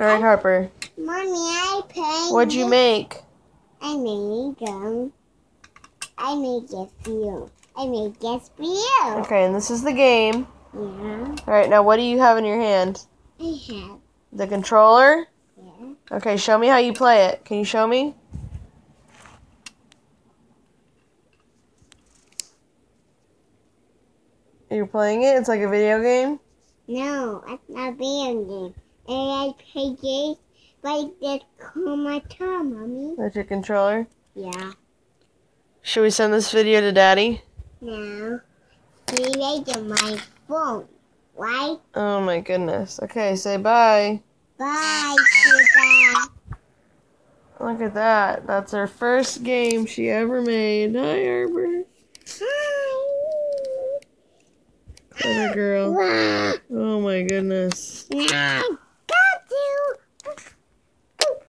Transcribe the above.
All right, Harper. Mommy, I play. What'd you make? I made them. I made this for you. I made this for you. Okay, and this is the game. Yeah, All right, now what do you have in your hand? I have. The controller? Yeah. Okay, show me how you play it. Can you show me? You're playing it? It's like a video game? No, it's not a video game. And I play this like this Komata, mommy. That's your controller? Yeah. Should we send this video to Daddy? No. he made it my phone, right? Oh my goodness. Okay, say bye. Bye, Sugar. Look at that. That's her first game she ever made. Hi, Harper. Hi. Clever girl. Oh my goodness.